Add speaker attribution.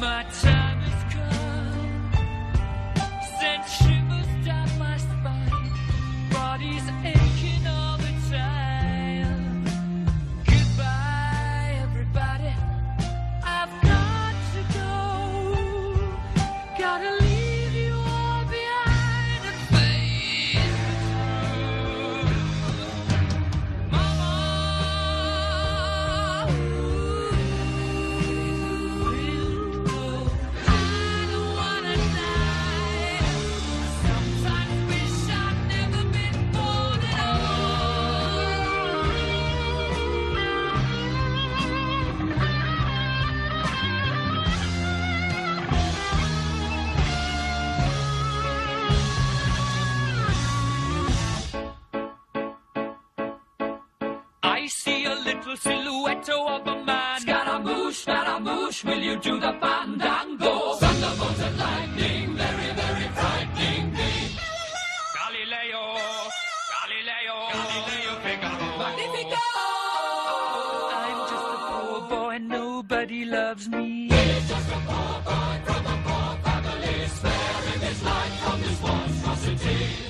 Speaker 1: My time I see a little silhouette of a man. Scaramouche, Scaramouche, will you do the fandango? Thunderbolt and lightning, very, very frightening me. Galileo, Galileo, Galileo Figaro. Magnifico! I'm just a poor boy, nobody loves me. He's just a poor boy from a poor family, sparing his life from this monstrosity.